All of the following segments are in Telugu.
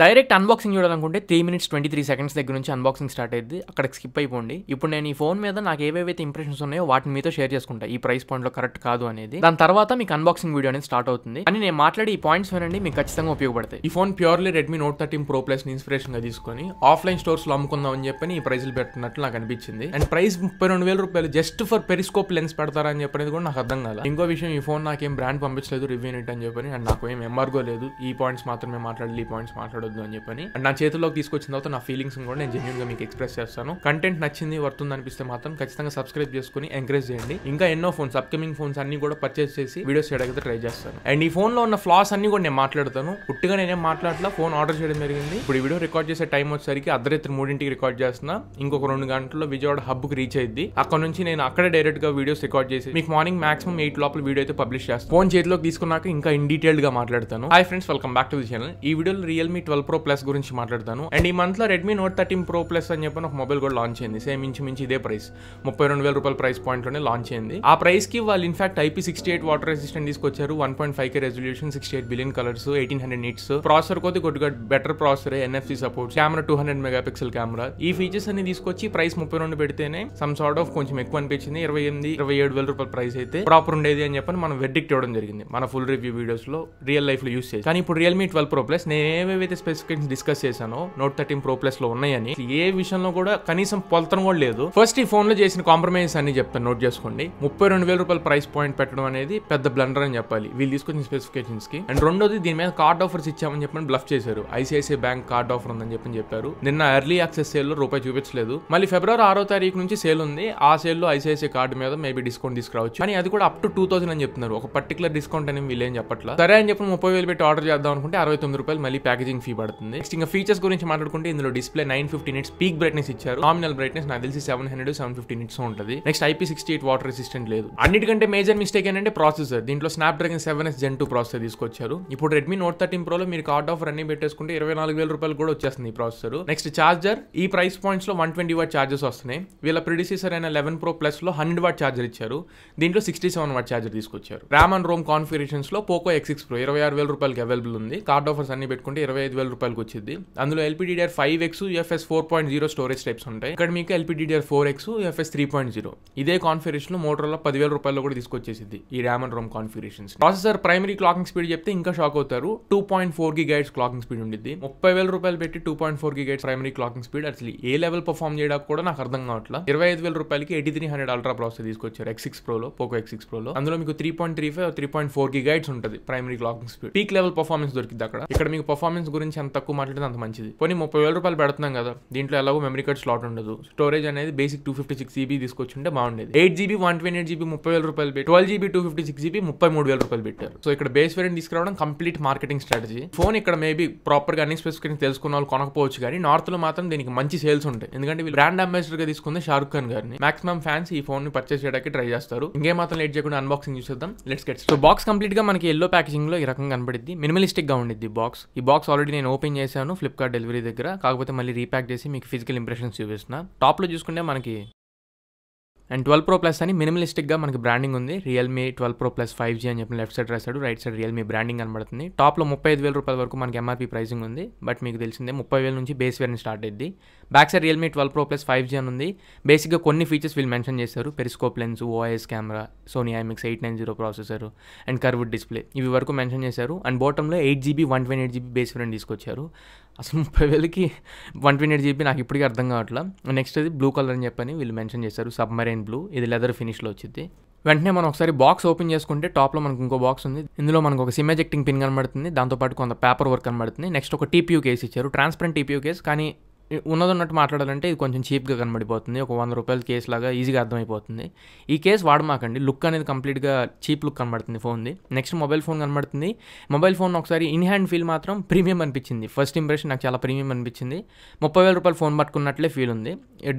డైరెక్ట్ అన్బాక్సింగ్ చూడాలనుకుంటే three minutes twenty three seconds దగ్గర నుంచి అన్బాక్సింగ్ స్టార్ట్ అయ్యింది అక్కడికి స్కిప్ అయిపోండి. ఇప్పుడు నేను ఈ ఫోన్ మీద నాకు ఏవేవైతే ఇంప్రెషన్స్ ఉన్నాయో వాటిని మీతో షేర్ చేసుకుంటా. ఈ ప్రైస్ పాయింట్లో కరెక్ట్ కాదు అనేది. దాని తర్వాత మీకు అన్బాక్సింగ్ వీడియో అనేది స్టార్ట్ అవుతుంది. అని నేను మాట్లాడే ఈ పాయింట్స్ వినండి మీకు ఖచ్చితంగా ఉపయోగపడతాయి. ఈ phone purely Redmi Note thirteen Pro ప్లస్ని ఇన్స్పిరేషన్గా తీసుకొని ఆఫ్లైన్ స్టోర్స్లో అమ్ముకుందాం అని చెప్పి ఈ ప్రైస్లు పెట్టినట్లు నాకు అనిపించింది. అండ్ ప్రైస్ ముప్పై రెండు వేల రూపాయలు జస్ట్ ఫర్ పెరిస్కోప్ లెన్స్ పెడతారని చెప్పనేది కూడా నాకు అర్థం కాదు ఇంకో విషయం ఈ ఫోన్ నాకేం బ్రాండ్ పంపించలేదు రివ్యూ యూనిట్ అని చెప్పని. అండ్ నాకు ఏం ఎంఆర్గో లేదు. ఈ పాయింట్స్ మాత్రమే మాట్లాడాలి ఈ పాయింట్స్ మాట్లాడొద్దు అని చెప్పని. అండ్ నా చేతిలోకి తీసుకొచ్చిన తర్వాత నా ఫీలింగ్స్ కూడా నేను జెన్యున్గా మీకు ఎక్స్ప్రెస్ చేస్తాను. కంటెంట్ నచ్చింది వర్తుంది అనిపిస్తే మాత్రం ఖచ్చితంగా సబ్స్క్రైబ్ చేసుకుని ఎంకరేజ్ చేయండి. ఇంకా ఎన్నో ఫోన్స్ అప్కమింగ్ ఫోన్స్ అన్ని కూడా పర్చేస్ చేసి వీడియోస్ చేయడానికి ట్రై చేస్తాను. అండ్ ఈ ఫోన్లో ఉన్న ఫ్లాస్ అన్ని కూడా నేను మాట్లాడతాను. పుట్టిగా నేనేం మాట్లాడలా ఫోన్ ఆర్డర్ చేయడం జరిగింది. ఇప్పుడు ఈ వీడియో రికార్డ్ చేసే టైం వచ్చేసరికి అర్ధరాత్రి మూడింటికి రికార్డ్ చేస్తున్నా. ఇంకొక రెండు గంటల్లో విజయవాడ హబ్కి రీచ్ అయింది అక్కడ నుంచి నేను అక్కడే డైరెక్ట్గా వీడియోస్ రికార్డ్ చేసి మీకు మార్నింగ్ మాక్సిమం ఎయిట్ లోపల వీడియో అయితే పబ్లిష్ చేస్తాను. ఫోన్ చేతిలోకి తీసుకున్నాక ఇంకా ఇన్ డీటెయిల్డ్గా మాట్లాడతాను. Hi friends welcome back to the channel ఈ వీడియోలో రియల్మీ ట్వెల్వ్ ప్రో ప్లస్ గురించి మాట్లాడతాను. అండ్ ఈ మంత్లో Redmi Note thirteen Pro Plus అని చెప్పి ఒక మొబైల్ కూడా లాంచ్ అయింది. సేమ్ ఇంచు మించి ఇదే ప్రైస్ ముప్పై రెండు వేల రూపాయల ప్రైస్ పాయింట్లోనే లాంచ్ అయింది. ఆ ప్రైస్కి వాళ్ళు in fact IP sixty eight water resistant తీసుకొచ్చారు. One point five K resolution sixty eight billion colours eighteen hundred nits processor కొద్ది కొద్దిగా better processor NFC support camera two hundred mega pixel camera ఈ ఫీచర్స్ అన్ని తీసుకొచ్చి ప్రైస్ ముప్పై రెండు పెడితేనే సమ్ సార్ట్ ఆఫ్ కొంచెం ఎక్కువ అనిపించింది. ఇరవై ఎనిమిది ఇరవై ఏడు వేల రూపాయల ప్రైస్ అయితే ప్రాపర్ ఉండేది అని చెప్పని మనం వెడ్డిక్ట్ ఇవ్వడం జరిగింది. మన ఫుల్ రివ్యూ వీడియోస్లో రియల్ లైఫ్లో యూస్ చేసి. కానీ ఇప్పుడు రియల్మీ ట్వెల్వ్ ప్రో ప్లస్ నేను ఏవేవైతే స్పెసిఫికేషన్ డిస్కస్ చేశాను. నోట్ థర్టీన్ ప్రో ప్లస్లో ఉన్నాయని. ఏ విషయంలో కూడా కనీసం పొలతనం కూడా లేదు. ఫస్ట్ ఈ ఫోన్లో చేసిన కాంప్రమైజ్ అన్ని చెప్తాను. నోట్ చేసుకోండి. ముప్పై రెండు వేల రూపాయల ప్రైస్ పాయింట్ పెట్టడం అనేది పెద్ద బ్లండర్ అని చెప్పాలి. వీళ్ళు తీసుకొచ్చిన స్పెసిఫికేషన్స్కి. అండ్ రెండోది దీని మీద కార్డ్ ఆఫర్స్ ఇచ్చామని చెప్పని బ్లఫ్ చేశారు. ఐసిఐసిఐ బ్యాంక్ కార్డ్ ఆఫర్ ఉందని చెప్పని చెప్పారు. నిన్న ఎర్లీ యాక్సెస్ సేల్లో రూపాయి చూపించలేదు. మళ్ళీ ఫిబ్రవరి ఆరో తారీఖు నుంచి సేల్ ఉంది. ఆ సేల్లో ఐసిఐసిఐ కార్డు మీద మేబీ డిస్కౌంట్ తీసుకురావచ్చు. కానీ అది కూడా అప్ టు టూ థౌసండ్ అని చెప్తున్నారు. ఒక పర్టికులర్ డిస్కౌంట్ అని వీళ్ళు ఏం చెప్పట్లా? సరే అని చెప్పి ముప్పై వేలు పెట్టి ఆర్డర్ చేద్దాం అనుకుంటే అరవై తొమ్మిది రూపాయలు మళ్ళీ ప్యాకేజింగ్ ఫీ పడుతుంది. నెక్స్ట్ ఇంకా ఫీచర్స్ గురించి మాట్లాడుకుంటే ఇందులో display nine fifty nits peak brightness ఇచ్చారు. నామినల్ బ్రైట్నెస్ నాకు తెలిసి seven hundred seven fifty nits ఉంటుంది. Next IP sixty eight water resistant లేదు. అన్నిటికంటే మేజర్ మిస్టేక్ ఏంటంటే ప్రాసెసర్ దీంట్లో Snapdragon seven S Gen two processor తీసుకొచ్చారు. ఇప్పుడు రెడ్మీ నోట్ థర్టీన్ ప్రోలో మీరు కార్డ్ ఆఫర్ అన్ని పెట్టేసుకుంటే ఇరవై నాలుగు వేల రూపాయలు కూడా వచ్చేస్తుంది ఈ ప్రాసెసర్ నెక్స్ట్ చార్జర్ ఈ ప్రైస్ పాయింట్స్లో వన్ ట్వంటీ వాట్ చార్జెస్ వస్తున్నాయి. వీళ్ళ ప్రిడిసీసర్ అయిన లెవెన్ ప్రో ప్లస్లో హండ్రెడ్ వాట్ చార్జర్ ఇచ్చారు. దీంట్లో సిక్స్టీ సెవెన్ వాట్ చార్జర్ తీసుకొచ్చారు. ర్యామ్ అండ్ రోమ్ కాన్ఫిగరేషన్స్లో పోకో ఎక్స్ సిక్స్ ప్రో ఇరవై ఆరు వేల రూపాయలకి అవైలబుల్ ఉంది. కార్డ్ ఆఫర్స్ అన్ని పెట్టుకుంటే ఇరవై ఐదు ట్వెల్వ్ రూపాయలకి వచ్చింది. అందులో LPDDR five X UFS four point zero storage types ఉంటాయి. ఇక్కడ మీకు LPDDR four X UFS three point zero. ఇదే కాన్ఫిగరేషన్లో మోటర్లో పదివేల రూపాయలు కూడా తీసుకొచ్చేసింది ఈ RAM and ROM configurations processor primary clocking speed చెప్తే ఇంకా షాక్ అవుతారు. టూ పాయింట్ ఫోర్కి గైడ్స్ క్లాకింగ్ స్పీడ్ ఉండిద్ది. ముప్పై వేల రూపాయలు పెట్టి టూ పాయింట్ ఫోర్కి గైడ్స్ ప్రైమరీ క్లాకింగ్ స్పీడ్ అసలు ఏ లెవెల్ పర్ఫామ్ చేయడానికి కూడా నాకు అర్థం కావట్లా. ఇరవై ఐదు వేల రూపాయలకి eighty three hundred ultra processor తీసుకొచ్చారు ఎక్స్ సిక్స్ ప్రోలో పోకో ఎక్స్ సిక్స్ ప్రోలో అందులో మీకు three point three five three point ఫోర్కి గైడ్స్ ఉంటుంది primary clocking speed. Peak level performance దొరికింది అక్కడ. ఇక్కడ మీకు పర్ఫార్మెన్స్ గురించి ఎంత తక్కువ మాట్లాడితే అంత మంచిది. పోనీ ముప్పై వేల రూపాయలు పెడుతున్నాం కదా దీంట్లో ఎలాగో మెమరీ కార్డ్ స్లాట్ ఉండదు. స్టోరేజ్ అనేది basic two fifty six GB తీసుకొచ్చుంటే బాగుండేది. Eight GB one twenty eight GB ముప్పై వేల రూపాయలు పెట్టి twelve GB two fifty six GB ముప్పై మూడు వేల రూపాయలు పెట్టారు. సో ఇక్కడ బేస్ వేరియంట్ తీసుకురావడం కంప్లీట్ మార్కెటింగ్ స్ట్రాటజీ ఫోన్ ఇక్కడ మేబీ ప్రాపర్గా అన్ని స్పెసిఫికేషన్ తెలుసుకున్న వాళ్ళు కొనకపోవచ్చు కానీ నార్త్లో మాత్రం దీనికి మంచి సేల్స్ ఉంటాయి. ఎందుకంటే వీళ్ళు బ్రాండ్ అంబాసిడర్గా తీసుకుంది షారుఖ్ ఖాన్ గారిని. మాక్సిమం ఫ్యాన్స్ ఈ ఫోన్ని పర్చేస్ చేయడానికి ట్రై చేస్తారు. ఇంకే మాత్రం లేట్ చేయకుండా అన్బాక్సింగ్ చూసేద్దాం. లెట్స్ గెట్ సో బాక్స్ కంప్లీట్గా మనకి ఎల్లో ప్యాకేజింగ్లో ఈ రకంగా కనబడింది మినిమలిస్టిక్గా ఉండిద్ది బాక్స్ ఈ బాక్స్ ఆల్రెడీ నేను ఓపెన్ చేశాను ఫ్లిప్కార్ట్ డెలివరీ దగ్గర. కాకపోతే మళ్ళీ రీప్యాక్ చేసి మీకు ఫిజికల్ ఇంప్రెషన్స్ చూపిస్తున్నా. టాప్లో చూసుకుంటే మనకి అండ్ ట్వెల్వ్ ప్రో ప్లస్ అని మినిమలిస్టిక్గా మనకి బ్రాండింగ్ ఉంది. Realme twelve Pro Plus five G అని చెప్పి లెఫ్ట్ సైడ్ రాశాడు రైట్ సైడ్ రియల్మీ బ్రాండింగ్ కనబడుతుంది. టాప్లో ముప్పై ఐదు వేల రూపాయల వరకు మనకి ఎంఆర్పీ ప్రైసింగ్ ఉంది. బట్ మీకు తెలిసిందే ముప్పై వేల నుంచి బేస్ వేరియంట్ స్టార్ట్ అయ్యింది back side Realme twelve Pro Plus five G అని ఉంది. బేసిక్గా కొన్ని ఫీచర్స్ వీళ్ళు మెన్షన్ చేశారు. Periscope lens OIS camera Sony IMX eight nine zero processor and curved display ఇవి వరకు మెన్షన్ చేశారు. అండ్ బాటంలో eight GB one twenty eight GB base variant తీసుకొచ్చారు. అసలు ముప్పై వేలకి వన్ ట్వంటీ ఎయిట్ జీబీ నాకు ఇప్పటికీ అర్థం కావట్లా. నెక్స్ట్ అది బ్లూ కలర్ అని చెప్పని వీళ్ళు మెన్షన్ చేశారు సబ్మరైన్ బ్లూ. ఇది లెదర్ ఫినిష్లో వచ్చింది వెంటనే మనం ఒకసారి బాక్స్ ఓపెన్ చేసుకుంటే టాప్లో మనకు ఇంకో బాక్స్ ఉంది. ఇందులో మనకు ఒక సిమ్ ఎజెక్టింగ్ పిన్ కనబడుతుంది. దాంతోపాటు కొంత పేపర్ వర్క్ కనబడుతుంది. నెక్స్ట్ ఒక టీపీయూ కేస్ ఇచ్చారు. ట్రాన్స్పరెంట్ టీపీయూ కేస్ కానీ ఉన్నదన్నట్టు మాట్లాడాలంటే ఇది కొంచెం చీప్గా కనబడిపోతుంది. ఒక వంద రూపాయల కేసు లాగా ఈజీగా అర్థమైపోతుంది. ఈ కేసు వాడమాకండి. లుక్ అనేది కంప్లీట్గా చీప్ లుక్ కనబడుతుంది ఫోన్ది. నెక్స్ట్ మొబైల్ ఫోన్ కనబడుతుంది. మొబైల్ ఫోన్ ఒకసారి ఇన్ హ్యాండ్ ఫీల్ మాత్రం ప్రీమియం అనిపించింది. ఫస్ట్ ఇంప్రెషన్ నాకు చాలా ప్రీమియం అనిపించింది. ముప్పై వేల రూపాయలు ఫోన్ పట్టుకున్నట్లే ఫీల్ ఉంది.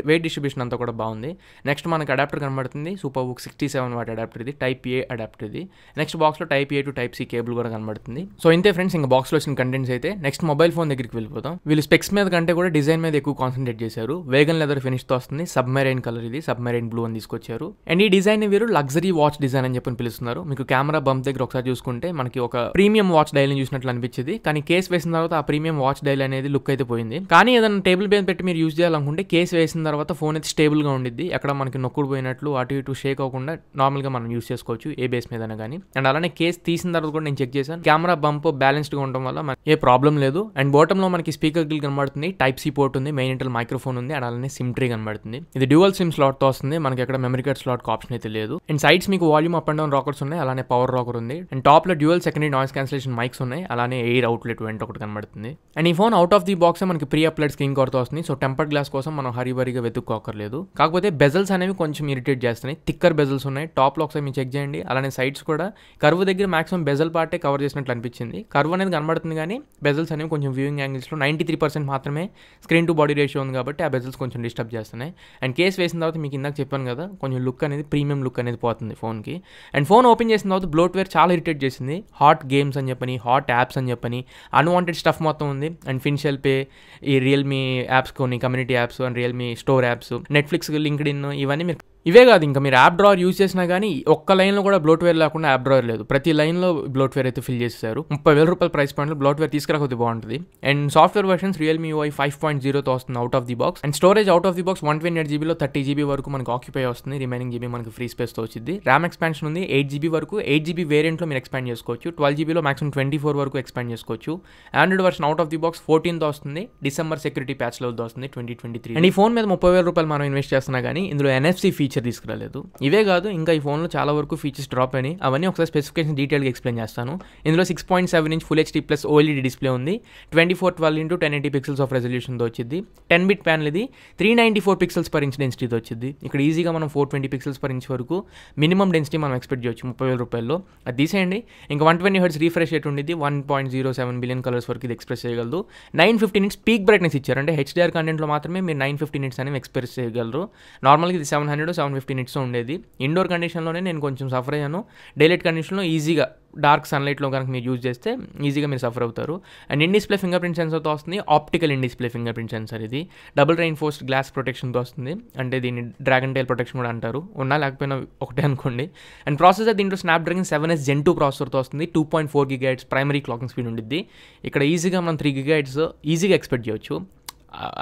వెయిట్ డిస్ట్రిబ్యూషన్ అంతా కూడా బాగుంది. నెక్స్ట్ మనకి అడాప్టర్ కనబడుతుంది. SUPERVOOC sixty seven watt adapter ఇది. టైప్ ఏ అడాప్టర్ ఇది. నెక్స్ట్ బాక్స్లో type A to type C cable కూడా కనబడుతుంది. సో ఇంతే ఫ్రెండ్స్ ఇంకా బాక్స్లో వచ్చిన కంటెంట్స్ అయితే. నెక్స్ట్ మొబైల్ ఫోన్ దగ్గరికి వెళ్ళిపోతాం వీళ్ళు స్పెక్స్ మీద కంటే కూడా డిజైన్ డిజైన్ మీద ఎక్కువ కాన్సన్ట్రేట్ చేశారు. వేగన్ లెదర్ ఫినిష్తో వస్తుంది. సబ్మెరైన్ కలర్ ఇది. సబ్మెరైన్ బ్లూ అని తీసుకొచ్చారు. అండ్ ఈ డిజైన్ వీరు లగ్జరీ వాచ్ డిజైన్ అని చెప్పి పిలుస్తున్నారు. మీకు కెమెరా బంప్ దగ్గర ఒకసారి చూసుకుంటే మనకి ఒక ప్రీమియం వాచ్ డైల్ చూసినట్లు అనిపించింది. కానీ కేస్ వేసిన తర్వాత ఆ ప్రీమియం వాచ్ డైల్ అనేది లుక్ అయితే పోయింది. కానీ ఏదైనా టేబుల్ మీద పెట్టి మీరు యూజ్ చేయాలనుకుంటే కేస్ వేసిన తర్వాత ఫోన్ అయితే స్టేబుల్గా ఉండిద్ది. ఎక్కడ మనకి నొక్కుడు పోయినట్లు అటు ఇటు షేక్ అవ్వకుండా నార్మల్గా మనం యూజ్ చేసుకోవచ్చు. ఏ బేస్ మీద కానీ. అండ్ అలానే కేస్ తీసిన తర్వాత కూడా నేను చెక్ చేశాను. కెమెరా బంప్ బ్యాలెన్స్డ్గా ఉండడం వల్ల ఏ ప్రాబ్లం లేదు. అండ్ బాటమ్లో మనకి స్పీకర్ గిల్ కనబడుతుంది. టైప్ సి పోర్ట్ ఉంది మెయిన్ ఇంటర్ మైక్రోఫోన్ ఉంది అండ్ అలానే సిమ్ ట్రీ కనబడుతుంది. ఇది డ్యూవల్ సిమ్ స్లాట్తో వస్తుంది మనకి ఎక్కడ మెమరీ కార్డ్ స్లాట్ ఆప్షన్ అయితే లేదు. అండ్ సైడ్స్ మీకు volume up and down rockers ఉన్నాయి అలానే పవర్ రాకర్ ఉంది. అండ్ టాప్లో dual secondary noise cancellation mics ఉన్నాయి అలానే ఎయిర్ అవుట్లెట్ వెంట ఒకటి కనబడుతుంది. అండ్ ఈ phone out of the box మనకి ప్రీ అప్లైడ్ స్క్రీన్ కవర్తో వస్తుంది. సో టెంపర్డ్ గ్లాస్ కోసం మనం హరిబరిగా వెతుక్కోకర్లేదు కాకపోతే బెజల్స్ అనేవి కొంచెం ఇరిటేట్ చేస్తున్నాయి. థిక్కర్ బెజల్స్ ఉన్నాయి. టాప్లో ఒకసారి మీరు చెక్ చేయండి. అలానే సైడ్స్ కూడా కర్వ్ దగ్గర మాక్సిమం బెజల్ పార్టే కవర్ చేసినట్లు అనిపించింది. కర్వ్ అనేది కనబడుతుంది కానీ బెజల్స్ అనేవి కొంచెం వ్యూయింగ్ యాంగిల్స్లో నైంటీ త్రీ పర్సెంట్ మాత్రమే స్క్రీన్ టు బాడీ రేషియో ఉంది కాబట్టి ఆ బెజల్స్ కొంచెం డిస్టర్బ్ చేస్తున్నాయి. అండ్ కేస్ వేసిన తర్వాత మీకు ఇందాక చెప్పాను కదా కొంచెం లుక్ అనేది ప్రీమియం లుక్ అనేది పోతుంది ఫోన్కి. అండ్ ఫోన్ ఓపెన్ చేసిన తర్వాత బ్లోట్వేర్ చాలా ఇరిటేట్ చేసింది. హాట్ గేమ్స్ అని చెప్పని హాట్ యాప్స్ అని చెప్పని అన్వాంటెడ్ స్టఫ్ మొత్తం ఉంది. అండ్ ఫిన్షియల్ పే ఈ రియల్మీ యాప్స్ కొన్ని community apps and Realme store apps Netflix LinkedIn ఇవన్నీ మీరు ఇవే కాదు ఇంకా మీరు యాప్ డ్రావర్ యూజ్ చేసినా కానీ ఒక్క లైన్లో కూడా బ్లోట్వేర్ లేకుండా యాప్ డ్రావర్ లేదు. ప్రతి లైన్లో బ్లోట్వేర్ అయితే ఫిల్ చేశారు ముప్పై వేల రూపాయల ప్రైస్ పాయింట్లో బ్లోట్వేర్ తీసుకురాకపోతే బాగుంటుంది. And software versions Realme UI five point జీరోతో వస్తుంది out of the box and storage out of the box one twenty eight జీబీలో thirty GB వరకు మనకు ఆక్యుపై వస్తుంది. రిమైనింగ్ జీబీ మనకు ఫ్రీ స్పేస్తో వచ్చింది. ర్యామ్ ఎక్స్పాన్షన్ ఉంది. ఎయిట్ జీబీ వరకు ఎయిట్ జీబీ వేరియంట్లో మీరు ఎక్స్పాండ్ చేసుకోవచ్చు. ట్వెల్వ్ జీబీలో మాక్సిమం ట్వంటీ ఫోర్ వరకు ఎక్స్పాండ్ చేసుకోవచ్చు. Android version out of the box ఫోర్టీన్తో వస్తుంది. డిసెంబర్ సెక్యూరిటీ ప్యాచ్లో వస్తుంది ట్వంటీ ట్వంటీ త్రీ అండ్ ఈ ఫోన్ మీద ముప్పై వేల రూపాయలు మనం ఇన్వెస్ట్ చేస్తున్నా కానీ ఇందులో ఎన్ఎఫ్సీ ఫీచర్ తీసుకురాలేదు. ఇవే కాదు ఇంకా ఈ ఫోన్లో చాలా వరకు ఫీచర్స్ డ్రాప్ అయినాయి. అవన్నీ ఒకసారి స్పెసిఫికేషన్ డీటెయిల్గా ఎక్స్ప్లెయిన్ చేస్తాను. ఇందులో six point seven inch full HD plus OLED display ఉంది. Twenty four twelve into ten eighty pixels of రెజల్యూషన్తో వచ్చింది టెన్ బిట్ ప్యానల్ ఇది three ninety four pixels per inch డెన్సిటీతో వచ్చింది ఇక్కడ ఈజీగా మనం four twenty pixels per inch వరకు మినిమం డెన్సిటీ మనం ఎక్స్పెక్ట్ చేయొచ్చు ముప్పై వేల రూపాయల్లో. అది తీసేయండి. ఇంకా one twenty hertz refresh rate ఉండేది one point zero seven billion colours వరకు ఇది ఎక్స్ప్రెస్ చేయగలదు. Nine fifty nits peak brightness ఇచ్చారు. అంటే హెచ్డిఆర్ కంటెంట్లో మాత్రమే మీరు నైన్ ఫిఫ్టీ నిట్స్ అనేవి ఎక్స్ప్రెస్ చేయగలరు. నార్మల్గా ఇది seven hundred seven fifty nits ఉండేది. ఇండోర్ కండిషన్లోనే నేను కొంచెం సఫర్ అయ్యాను. డైలైట్ కండిషన్లో ఈజీగా డార్క్ సన్లైట్లో కనుక మీరు యూజ్ చేస్తే ఈజీగా మీరు సఫర్ అవుతారు. And in display finger print సెన్సర్తో వస్తుంది optical in display finger print sensor ఇది. డబుల్ రైన్ ఫోర్స్ గ్లాస్ ప్రొటెక్షన్తో వస్తుంది. అంటే దీన్ని డ్రాగన్ టైల్ ప్రొటెక్షన్ కూడా అంటారు. ఉన్నా లేకపోయినా ఒకటే అనుకోండి. అండ్ ప్రాసెసర్ దీంట్లో Snapdragon seven S Gen two ప్రాసెసర్తో వస్తుంది. Two point four gigahertz primary clocking speed ఉండిద్ది. ఇక్కడ ఈజీగా మనం త్రీ గిగైడ్స్ ఈజీగా ఎక్స్పెక్ట్ చేయొచ్చు.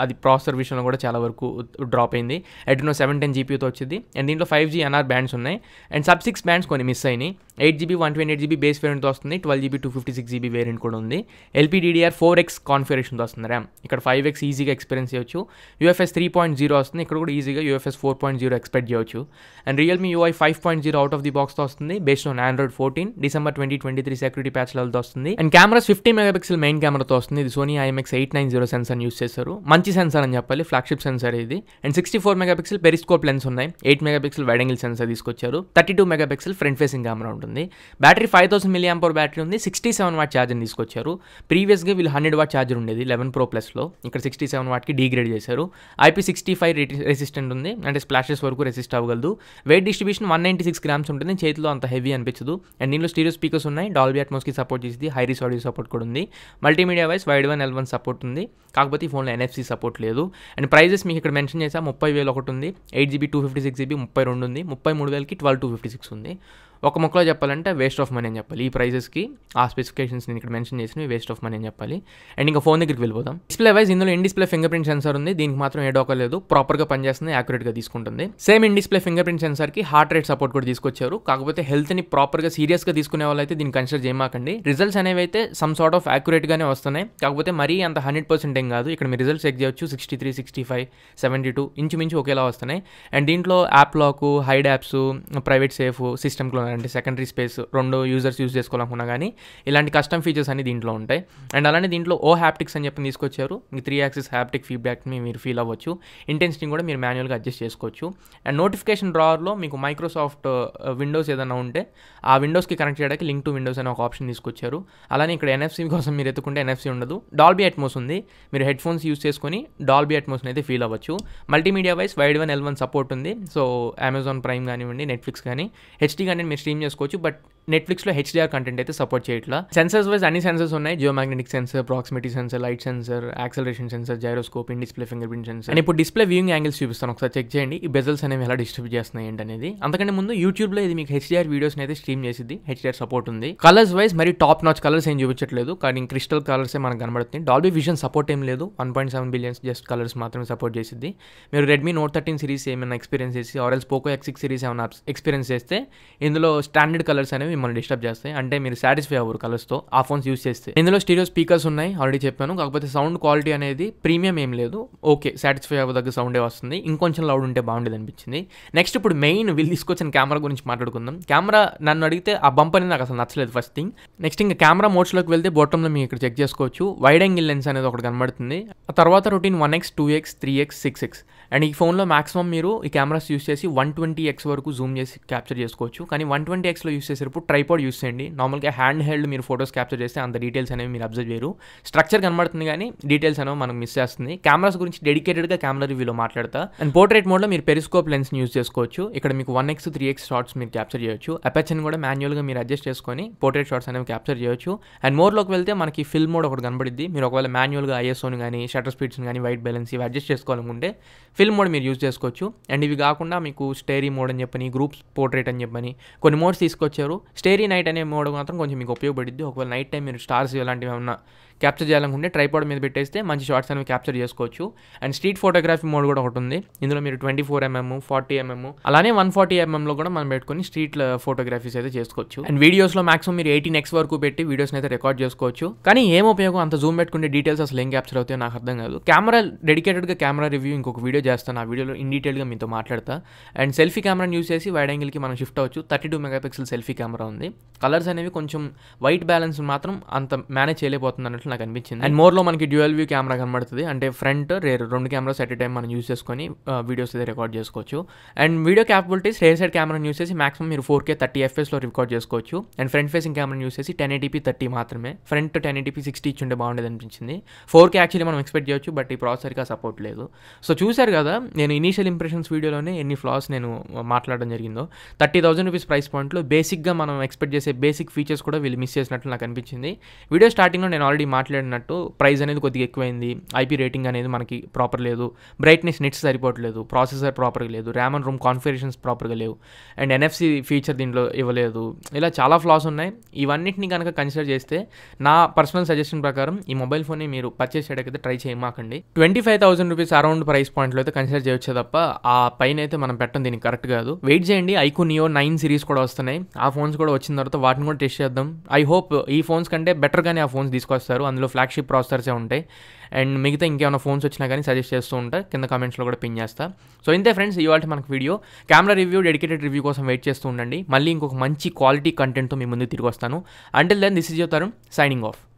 అది ప్రాసెసర్ విషయంలో కూడా చాలా వరకు డ్రాప్ అయింది. ఎడ్నో సెవెన్ టెన్ జీపీతో వచ్చింది. అండ్ దీంట్లో ఫైవ్ జీ ఎన్ఆర్ బ్యాండ్స్ ఉన్నాయి. అండ్ సబ్ సిక్స్ బ్యాండ్స్ కొన్ని మిస్ అయినాయి. Eight GB one twenty eight GB base వేరియంట్తో వస్తుంది. Twelve GB two fifty six GB variant కూడా ఉంది. ఎల్పీడీడీఆర్ ఫోర్ ఎక్స్ కాన్ఫిగరేషన్తో వస్తుంది ర్యామ్ ఇక్కడ ఫైవ్ ఎక్స్ ఈజీగా ఎక్స్పీరియన్స్ చేయొచ్చు యూఎఫ్ఎస్ త్రీ పాయింట్ జీరో వస్తుంది. ఇక్కడ కూడా ఈజీగా UFS four point zero expect చేయొచ్చు and Realme UI five point zero out of the బాక్స్తో వస్తుంది. Based on Android fourteen December twenty twenty three security patch లెవెల్తో వస్తుంది. And cameras fifty megapixel main కెమెరాతో వస్తుంది. ఇది Sony IMX eight nine zero sensor use చేశారు. మంచి సెన్సర్ అని చెప్పాలి ఫ్లాగ్షిప్ సెన్సర్ ఇది. And sixty four megapixel periscope lens ఉన్నాయి. Eight megapixel wide angle angle sensor తీసుకొచ్చారు. Thirty two megapixel front facing camera ఉంటుంది. Battery five thousand milliamp power battery ఉంది. సిక్స్టీ సెవెన్ వాట్ ఛార్జర్ తీసుకొచ్చారు ప్రీవియస్గా వీళ్ళు హండ్రెడ్ వాట్ ఛార్జర్ ఉండేది లెవెన్ ప్రో ప్లస్లో ఇక్కడ సిక్స్టీ సెవెన్ వాట్కి డీగ్రేడ్ చేశారు. ఐపీ సిక్స్టీ ఫైవ్ రెసిస్టెంట్ ఉంది. అంటే స్ప్లాషెస్ వరకు resist అవ్వగలదు. Weight distribution one ninety six grams ఉంటుంది. చేతిలో అంత హెవీ అనిపించదు. అండ్ దీనిలో స్టీరియో స్పీకర్స్ ఉన్నాయి. డాల్బీ అట్మోస్కి సపోర్ట్ చేసింది. హైరీస్ ఆడియో సపోర్ట్ కూడా ఉంది. Multimedia vice wide one L one support ఉంది. కాకపోతే ఈ ఫోన్లో ఎన్ఎఫ్సి సపోర్ట్ లేదు. అండ్ ప్రైజెస్ మీకు ఇక్కడ మెన్షన్ చేసా ముప్పై వేలు ఒకటి ఉంది. Eight GB two fifty six GB ముప్పై రెండు ఉంది. ముప్పై మూడు వేలకి ట్వెల్వ్ టూ ఫిఫ్టీ సిక్స్ ఉంది. ఒక మొక్కలో చెప్పాలంటే వేస్ట్ ఆఫ్ మనీ అని చెప్పాలి. ఈ ప్రైజెస్కి ఆ స్పెసిఫికేషన్స్ నేను ఇక్కడ మెన్షన్ చేసినవి వేస్ట్ ఆఫ్ మనీ అని చెప్పాలి. అండ్ ఇంకా ఫోన్ దగ్గరికి వెళ్ళిపోదాం. డిస్ప్లే వైజ్ ఇందులో in display finger print sensor ఉంది. దీనికి మాత్రం ఏ డోకా లేదు. ప్రాపర్గా పనిచేస్తుంది యాక్యురేట్గా తీసుకుంటుంది. Same in display finger print సెన్సర్కి heart rate support కూడా తీసుకొచ్చారు. కాకపోతే హెల్త్ని ప్రాపర్గా సీరియస్గా తీసుకునే వాళ్ళైతే దీన్ని కన్సిడర్ చేయమాకండి. రిజల్ట్స్ అనేవి అయితే సమ్ సార్ట్ ఆఫ్ యాక్యురేట్గానే వస్తున్నాయి. కాకపోతే మరీ అంత హండ్రెడ్ పర్సెంట్ ఏం కాదు. ఇక్కడ మీ రిజల్ట్స్ చెక్ చేయొచ్చు. Sixty three sixty five seventy two ఇంచుమించు ఒకేలా వస్తున్నాయి. అండ్ దీంట్లో app lock hide apps private safe system clone అంటే సెకండరీ స్పేస్ రెండు యూజర్స్ యూజ్ చేసుకోవాలనుకున్నా కానీ ఇలాంటి కస్టమ్ ఫీచర్స్ అన్ని దీంట్లో ఉంటాయి. అండ్ అలానే దీంట్లో ఓ హ్యాప్టిక్స్ అని చెప్పి తీసుకొచ్చారు. మీ త్రీ యాక్సిస్ హ్యాప్టిక్ ఫీడ్బ్యాక్ని మీరు ఫీల్ అవ్వచ్చు. ఇంటెన్సిటీ కూడా మీరు మాన్యువల్గా అడ్జస్ట్ చేసుకోవచ్చు. అండ్ నోటిఫికేషన్ డ్రావర్లో మీకు మైక్రోసాఫ్ట్ విండోస్ ఏదైనా ఉంటే ఆ విండోస్కి కనెక్ట్ చేయడానికి లింక్ టు విండోస్ అనే ఒక ఆప్షన్ తీసుకొచ్చారు. అలానే ఇక్కడ ఎన్ఎఫ్సీ కోసం మీరు ఎత్తుకుంటే ఎన్ఎఫ్సీ ఉండదు. డాల్బీ అట్మోస్ ఉంది. మీరు హెడ్ ఫోన్స్ యూస్ చేసుకొని డాల్బీ అట్మోస్ని అయితే ఫీల్ అవ్వచ్చు. Multimedia wise widevine L one support ఉంది. సో అమెజాన్ ప్రైమ్ కానివ్వండి నెట్ఫ్లిక్స్ కానీ హెచ్డీ కానీ మీరు స్ట్రీమ్ చేసుకోవచ్చు బట్ నెట్ఫ్లిక్స్లో హెచ్డిఆర్ కంటెంట్ అయితే సపోర్ట్ చేయట్లా. సెన్సర్స్ వైజ్ అన్ని సెన్సర్స్ ఉన్నాయి. Geomagnetic sensor proximity sensor light sensor acceleration sensor gyroscope in display fingerprint sensor and ఇప్పుడు డిస్ప్లే వ్యూయింగ్ యాంగిల్స్ చూపిస్తాను. ఒకసారి చెక్ చేయండి. ఈ బెజల్స్ అనేవి ఎలా డిస్ట్రిబ్యూట్ చేస్తున్నాయి ఏంటనేది. అంతకంటే ముందు యూట్యూబ్లో ఇది మీకు హెచ్డిఆర్ వీడియోస్ అయితే స్ట్రీమ్ చేసింది హెచ్డిఆర్ సపోర్ట్ ఉంది. కలర్స్ వైజ్ మరి టాప్ నాచ్ కలర్స్ ఏం చూపించట్లేదు. కానీ క్రిస్టల్ కలర్సే మనకు కనబడుతుంది. డాల్బీ విజన్ సపోర్ట్ ఏం లేదు. One point seven billions just colours మాత్రమే సపోర్ట్ చేసింది మీరు రెడ్మీ నోట్ థర్టీన్ సిరీస్ ఏమైనా ఎక్స్పీరియన్స్ చేసి or else Poco X six series ఏమైనా ఎక్స్పీరియన్స్ చేస్తే ఇందులో స్టాండర్డ్ కలర్స్ అనేవి మిమ్మల్ని డిస్టర్బ్ చేస్తాయి. అంటే మీరు సాటిస్ఫై అవ్వరు కలర్స్తో ఆ ఫోన్స్ యూస్ చేస్తే. ఇందులో స్టీరియో స్పీకర్స్ ఉన్నాయి ఆల్రెడీ చెప్పాను. కాకపోతే సౌండ్ క్వాలిటీ అనేది ప్రీమియం ఏం లేదు. ఓకే సాటిస్ఫై అవ్వదగ్గ సౌండే వస్తుంది. ఇంకొంచెం లౌడ్ ఉంటే బాగుండేది అనిపించింది. నెక్స్ట్ ఇప్పుడు మెయిన్ వీళ్ళు తీసుకొచ్చిన కెమెరా గురించి మాట్లాడుకుందాం. కెమెరా నన్ను అడిగితే ఆ బంప్ అనేది నాకు అసలు నచ్చలేదు ఫస్ట్ థింగ్ నెక్స్ట్ ఇంకా కెమెరా మోడ్స్లోకి వెళ్తే బాటంలో మీకు ఇక్కడ చెక్ చేసుకోవచ్చు. వైడ్ యాంగిల్ లెన్స్ అనేది ఒకటి కనబడుతుంది. ఆ తర్వాత routine one X two X three X six X and ఈ ఫోన్లో మాక్సిమం మీరు ఈ కెమెరాస్ యూస్ చేసి వన్ ట్వంటీ ఎక్స్ వరకు జూమ్ చేసి క్యాప్చర్ చేసుకోవచ్చు. కానీ వన్ ట్వంటీ ఎక్స్లో యూస్ చేసేటప్పుడు ట్రైపాడ్ యూస్ చేయండి. నార్మల్గా హ్యాండ్ హెల్డ్ మీరు ఫొటోస్ క్యాప్చర్ చేస్తే అంత డీటెయిల్స్ అనేవి మీరు అబ్జర్వ్ చేయరు. స్ట్రక్చర్ కనబడుతుంది కానీ డీటెయిల్స్ అనేవి మనకు మిస్ చేస్తుంది. కెమెరాస్ గురించి డెడికేటెడ్గా కెమెరా రివ్యూలో మాట్లాడతా. అండ్ పోర్ట్రేట్ మోడ్లో మీరు పెరిస్కోప్ లెన్స్ని యూస్ చేసుకోవచ్చు. ఇక్కడ మీకు one X three X shots మీరు క్యాప్చర్ చేయొచ్చు. అపెచ్ని కూడా మాన్యువల్గా మీరు అడ్జస్ట్ చేసుకొని పోర్ట్రేట్ షార్ట్స్ అనేవి క్యాప్చర్ చేయొచ్చు. అండ్ మోర్లోకి వెళ్తే మనకి ఫిల్మ్ మోడ్ ఒకటి కనబడిద్ది. మీరు ఒకవేళ మాన్యువల్గా ఐఎస్ఓని కానీ షటర్ స్పీడ్స్ని కానీ వైట్ బ్యాలెన్స్ ఇవి అడ్జస్ట్ చేసుకోవాలనుకుంటే ఫిల్మ్ మోడ్ మీరు యూస్ చేసుకోవచ్చు. అండ్ ఇవి కాకుండా మీకు స్టేరీ మోడ్ అని చెప్పని గ్రూప్ పోర్ట్రేట్ అని చెప్పని కొన్ని మోడ్స్ తీసుకొచ్చారు. స్టేరీ నైట్ అనే మోడ్ మాత్రం కొంచెం మీకు ఉపయోగపడుద్ది. ఒకవేళ నైట్ టైం మీరు స్టార్స్ ఇలాంటివి ఏమన్నా క్యాప్చర్ చేయాలనుకుంటే ట్రైపాడ్ మీద పెట్టేస్తే మంచి షార్ట్స్ అనేవి క్యాప్చర్ చేసుకోవచ్చు. అండ్ స్ట్రీట్ ఫోటోగ్రఫీ మోడ్ కూడా ఒకటి ఉంది. ఇందులో మీరు twenty four mm forty mm అలానే వన్ ఫార్టీ ఎంఎంలో కూడా మనం పెట్టుకొని స్ట్రీట్ ఫోటోగ్రఫీస్ అయితే చేసుకోవచ్చు. అండ్ వీడియోస్లో మాక్సిమం మీరు ఎయిటీన్ ఎక్స్ వరకు పెట్టి వీడియోస్ని అయితే రికార్డ్ చేసుకోవచ్చు. కానీ ఏం ఉపయోగం అంత జూమ్ పెట్టుకుంటే డీటెయిల్స్ అసలు ఏం క్యాప్చర్ అవుతాయో నాకు అర్థం కాదు. కెమెరా డెడికేటెడ్గా కెమెరా రివ్యూ ఇంకొక వీడియో చేస్తాను. ఆ వీడియోలో ఇన్ డీటెయిల్గా మీతో మాట్లాడతా. అండ్ సెల్ఫీ కెమెరాని యూస్ చేసి వైడ్ యాంగిల్కి మనం షిఫ్ట్ అవ్వచ్చు. Thirty two megapixel selfie camera ఉంది. కలర్స్ అనేవి కొంచెం వైట్ బ్యాలెన్స్ మాత్రం అంత మేనేజ్ చేయలేకపోతుంది అన్నట్లు నాకు అనిపించింది అండ్ మోర్లో మనకి డ్యూయల్ వ్యూ కెమెరా కనబడుతుంది. అంటే ఫ్రంట్ రేర్ రెండు కెమెరాస్ ఎట్ టైం మనం యూస్ చేసుకొని వీడియోస్ అయితే రికార్డ్ చేసుకోవచ్చు. And video capabilities rear side కెమెరాని యూస్ చేసి మాక్సిమం మీరు ఫోర్ కే థర్టీ ఎఫ్ఎస్లో రికార్డ్ చేసుకోవచ్చు. అండ్ ఫ్రంట్ ఫేసింగ్ కెమెరాని యూస్ చేసి టెన్ ఎయిటీపీ థర్టీ మాత్రమే. Front ten eighty p sixty ఇచ్చుంటే బాగుండేది అనిపించింది. ఫోర్ కే యాక్చువల్లీ మనం ఎక్స్పెక్ట్ చేయొచ్చు బట్ ఈ ప్రాసెసర్గా సపోర్ట్ లేదు. సో చూశారు కదా నేను ఇనీషియల్ ఇంప్రెషన్స్ వీడియోలోనే ఎన్ని ఫ్లాస్ నేను మాట్లాడడం జరిగిందో. థర్టీ థౌసండ్ రూపీస్ ప్రైస్ పాయింట్లో బేసిక్గా మనం ఎక్స్పెక్ట్ చేసే బేసిక్ ఫీచర్స్ కూడా వీళ్ళు మిస్ చేసినట్లు నాకు అనిపించింది. వీడియో స్టార్టింగ్లో నేను ఆల్రెడీ మాట్లాడినట్టు ప్రైస్ అనేది కొద్దిగా ఎక్కువైంది. ఐపీ రేటింగ్ అనేది మనకి ప్రాపర్ లేదు. బ్రైట్నెస్ నెట్స్ సరిపోవట్లేదు. ప్రాసెసర్ ప్రాపర్గా లేదు. ర్యామ్ అండ్ రూమ్ కాన్ఫిగరేషన్స్ ప్రాపర్గా లేవు. అండ్ ఎన్ఎఫ్సి ఫీచర్ దీంట్లో ఇవ్వలేదు. ఇలా చాలా ఫ్లాస్ ఉన్నాయి. ఇవన్నిటిని కనుక కన్సిడర్ చేస్తే నా పర్సనల్ సజెషన్ ప్రకారం ఈ మొబైల్ ఫోన్ని మీరు పర్చేస్ చేయడానికి ట్రై చేయమాకండి. Twenty five thousand rupees around price పాయింట్లో అయితే కన్సిడర్ చేయొచ్చు తప్ప ఆ పైన అయితే మనం పెట్టడం దీనికి కరెక్ట్ కాదు. వెయిట్ చేయండి. ఐకో నియో నైన్ సిరీస్ కూడా వస్తున్నాయి. ఆ ఫోన్స్ కూడా వచ్చిన తర్వాత వాటిని కూడా టెస్ట్ చేద్దాం. ఐ హోప్ ఈ ఫోన్స్ కంటే బెటర్గానే ఆ ఫోన్స్ తీసుకొస్తారు. అందులో ఫ్లాగ్షిప్ ప్రాసెసర్సే ఉంటాయి. అండ్ మిగతా ఇంకేమైనా ఫోన్స్ వచ్చినా కానీ సజెస్ట్ చేస్తూ ఉంటా. కింద కామెంట్స్లో కూడా పిన్ చేస్తా. సో ఇంతే ఫ్రెండ్స్ ఇవాళ మనకు video camera review dedicated review కోసం వెయిట్ చేస్తూ ఉండండి. మళ్ళీ ఇంకొక మంచి క్వాలిటీ కంటెంట్తో మీ ముందు తిరిగి వస్తాను. Until then this is your Tarun signing off